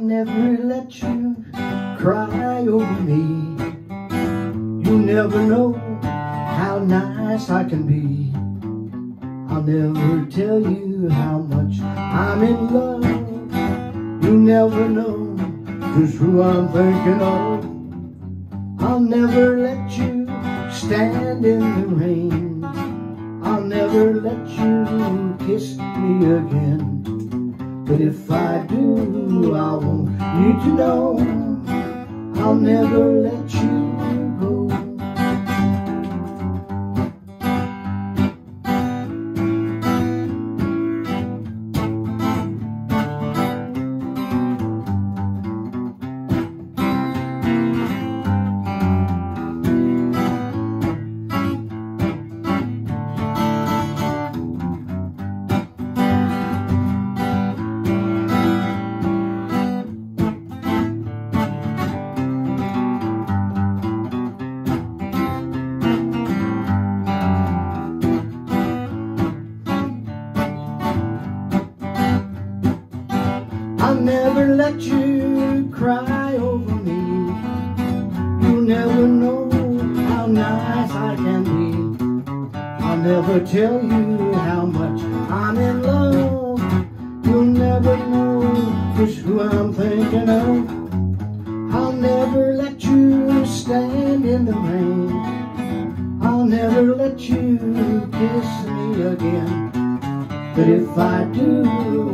I'll never let you cry over me. You'll never know how nice I can be. I'll never tell you how much I'm in love. You'll never know just who I'm thinking of. I'll never let you stand in the rain. I'll never let you kiss me again. But if I do, I want you to know I'll never let you never let you cry over me. You'll never know how nice I can be. I'll never tell you how much I'm in love. You'll never know just who I'm thinking of. I'll never let you stand in the rain. I'll never let you kiss me again. But if I do,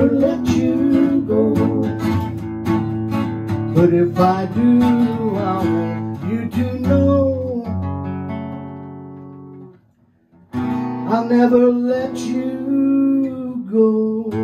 never let you go. But if I do, I want you to know I'll never let you go.